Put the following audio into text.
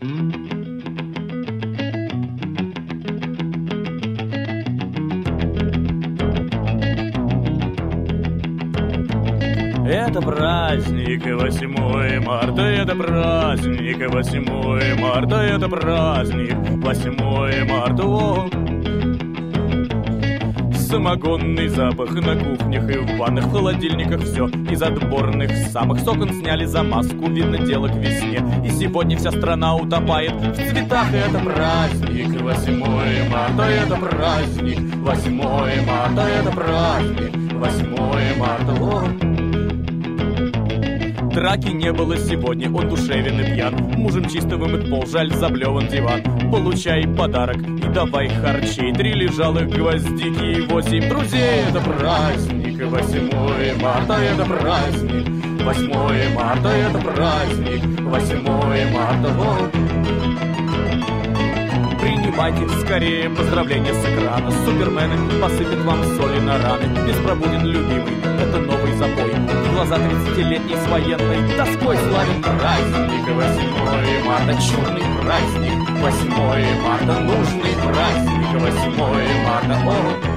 Это праздник 8 марта, это праздник 8 марта, это праздник 8 марта. О, Самогонный запах на кухнях и в ванных, в холодильниках все из отборных самых сокон сняли за маску, видно дело к весне. И сегодня вся страна утопает в цветах, это праздник 8 марта, это праздник 8 марта, это праздник 8 марта. О, Драки не было сегодня, он душевен и пьян. Мужем чисто вымыт пол, жаль заблеван диван. Получай подарок и давай харчей Три лежалых гвоздики и восемь друзей. Это праздник, 8 марта, это праздник 8 марта, это праздник 8 марта, вот. Принимайте скорее поздравления с экрана. Супермены посыпят вам соли на раны. Беспробуден любимый, за 30 лет не с военной тоской славен праздник. 8 марта чудный праздник 8 марта нужный праздник 8 марта он